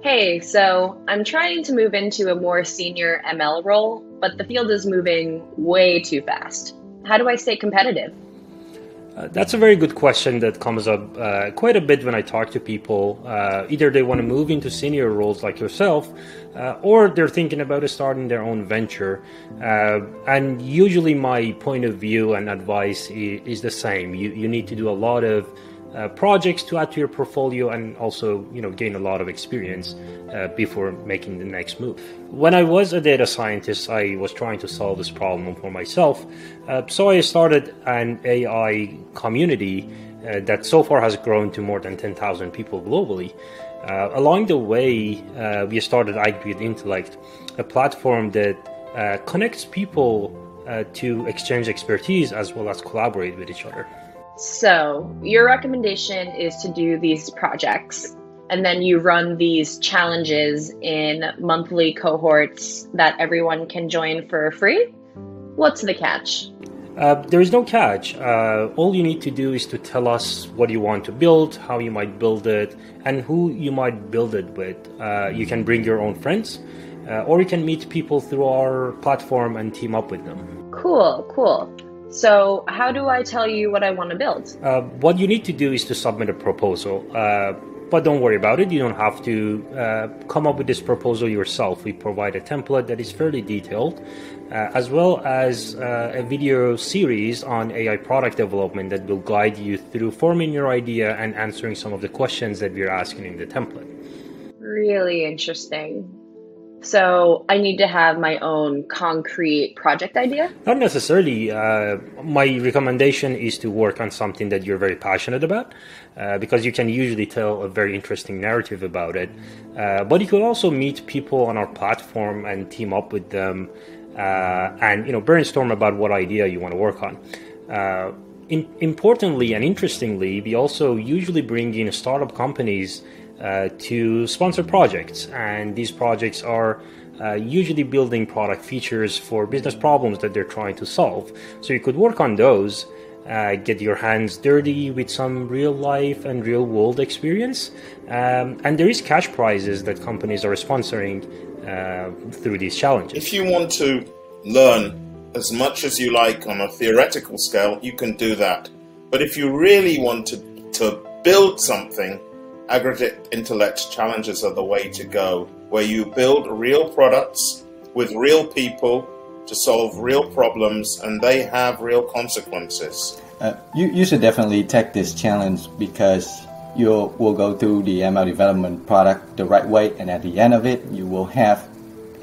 Hey, so I'm trying to move into a more senior ML role, but the field is moving way too fast. How do I stay competitive? Uh, that's a very good question that comes up uh, quite a bit when I talk to people. Uh, either they want to move into senior roles like yourself, uh, or they're thinking about starting their own venture. Uh, and usually, my point of view and advice is, is the same. You, you need to do a lot of uh, projects to add to your portfolio and also you know gain a lot of experience uh, before making the next move. When i was a data scientist i was trying to solve this problem for myself. Uh, so i started an ai community uh, that so far has grown to more than 10000 people globally. Uh, along the way we started aggregate intellect a platform that connects people to exchange expertise as well as collaborate with each other so, your recommendation is to do these projects and then you run these challenges in monthly cohorts that everyone can join for free. What's the catch? Uh, there is no catch. Uh, all you need to do is to tell us what you want to build, how you might build it, and who you might build it with. Uh, you can bring your own friends, uh, or you can meet people through our platform and team up with them. Cool, cool. So, how do I tell you what I want to build? Uh, what you need to do is to submit a proposal. Uh, but don't worry about it. You don't have to uh, come up with this proposal yourself. We provide a template that is fairly detailed, uh, as well as uh, a video series on AI product development that will guide you through forming your idea and answering some of the questions that we're asking in the template. Really interesting. So I need to have my own concrete project idea? Not necessarily. Uh, my recommendation is to work on something that you're very passionate about uh, because you can usually tell a very interesting narrative about it. Uh, but you could also meet people on our platform and team up with them uh, and you know brainstorm about what idea you want to work on. Uh, in, importantly and interestingly, we also usually bring in startup companies uh, to sponsor projects. And these projects are uh, usually building product features for business problems that they're trying to solve. So you could work on those, uh, get your hands dirty with some real life and real world experience. Um, and there is cash prizes that companies are sponsoring uh, through these challenges. If you want to learn as much as you like on a theoretical scale, you can do that. But if you really want to, to build something, aggregate intellect challenges are the way to go, where you build real products with real people to solve real problems and they have real consequences. Uh, you, you should definitely take this challenge because you will go through the ML development product the right way, and at the end of it, you will have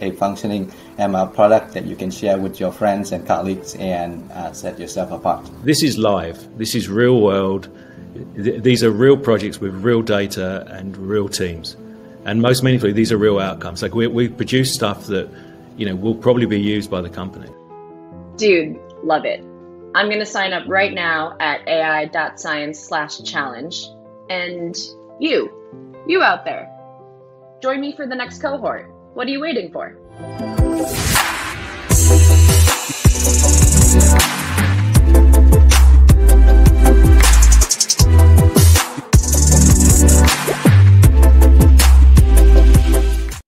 a functioning ML product that you can share with your friends and colleagues and uh, set yourself apart. This is live, this is real world these are real projects with real data and real teams. And most meaningfully, these are real outcomes. Like we, we produce stuff that, you know, will probably be used by the company. Dude, love it. I'm going to sign up right now at ai.science slash challenge. And you, you out there, join me for the next cohort. What are you waiting for?